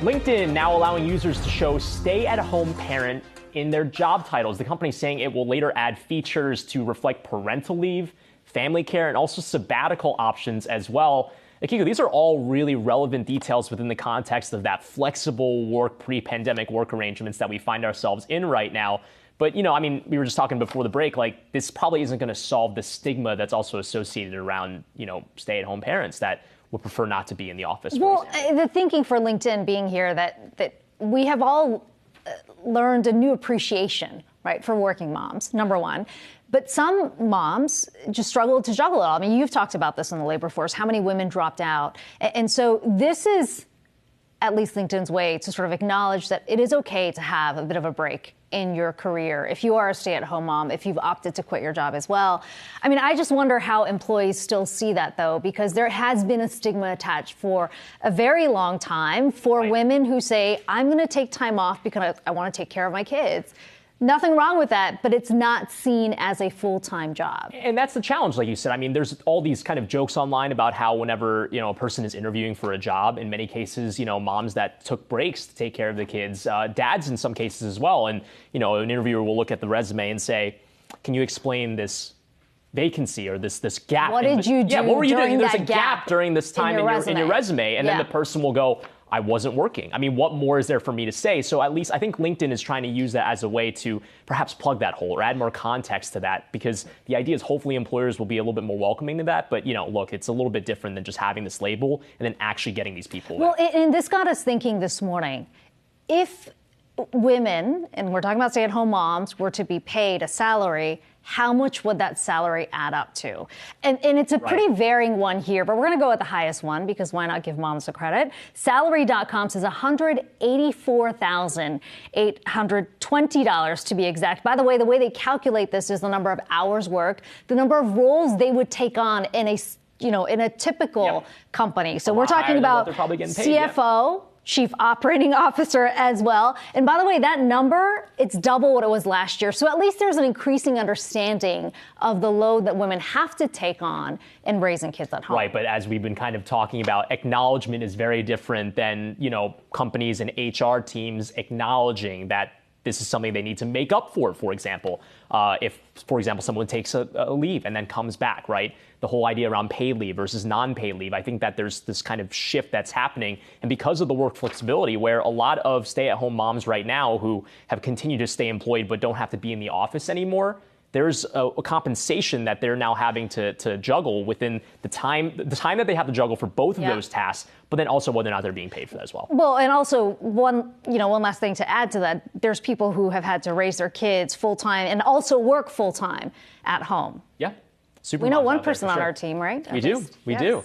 LinkedIn now allowing users to show stay at home parent in their job titles. The company saying it will later add features to reflect parental leave, family care, and also sabbatical options as well. Akiko, these are all really relevant details within the context of that flexible work pre pandemic work arrangements that we find ourselves in right now. But, you know, I mean, we were just talking before the break, like, this probably isn't going to solve the stigma that's also associated around, you know, stay at home parents that would prefer not to be in the office. Well, uh, the thinking for LinkedIn being here that that we have all uh, learned a new appreciation, right, for working moms. Number one. But some moms just struggle to juggle it all. I mean, you've talked about this in the labor force, how many women dropped out. And so this is at least LinkedIn's way to sort of acknowledge that it is okay to have a bit of a break in your career, if you are a stay at home mom, if you've opted to quit your job as well. I mean, I just wonder how employees still see that though, because there has been a stigma attached for a very long time for right. women who say, I'm going to take time off because I, I want to take care of my kids. Nothing wrong with that, but it's not seen as a full time job. And that's the challenge, like you said. I mean, there's all these kind of jokes online about how whenever you know a person is interviewing for a job, in many cases, you know, moms that took breaks to take care of the kids, uh, dads in some cases as well. And you know, an interviewer will look at the resume and say, "Can you explain this vacancy or this this gap. What did you do? Yeah, what were you doing? There's a gap, gap during this time in your, in your, in your resume, and yeah. then the person will go, I wasn't working. I mean, what more is there for me to say? So at least I think LinkedIn is trying to use that as a way to perhaps plug that hole or add more context to that because the idea is hopefully employers will be a little bit more welcoming to that. But, you know, look, it's a little bit different than just having this label and then actually getting these people. Well, and this got us thinking this morning. If women, and we're talking about stay at home moms, were to be paid a salary, how much would that salary add up to? And, and it's a pretty varying one here, but we're going to go with the highest one because why not give moms the credit? Salary.com says $184,820 to be exact. By the way, the way they calculate this is the number of hours worked, the number of roles they would take on in a you know, in a typical yep. company. So we're talking about CFO, chief operating officer as well. And by the way, that number, it's double what it was last year. So at least there's an increasing understanding of the load that women have to take on in raising kids at home. Right, but as we've been kind of talking about, acknowledgement is very different than, you know, companies and HR teams acknowledging that this is something they need to make up for, for example. Uh, if, for example, someone takes a, a, leave and then comes back, right? The whole idea around paid leave versus non paid leave, I think that there's this kind of shift that's happening. And because of the work flexibility, where a lot of stay at home moms right now who have continued to stay employed but don't have to be in the office anymore, there's a, a, compensation that they're now having to, to juggle within the time the time that they have to juggle for both yeah. of those tasks, but then also whether or not they're being paid for that as well. Well, and also one you know one last thing to add to that, there's people who have had to raise their kids full time and also work full time at home. Yeah, super. We know one person on our team, right? we do. We yes. do.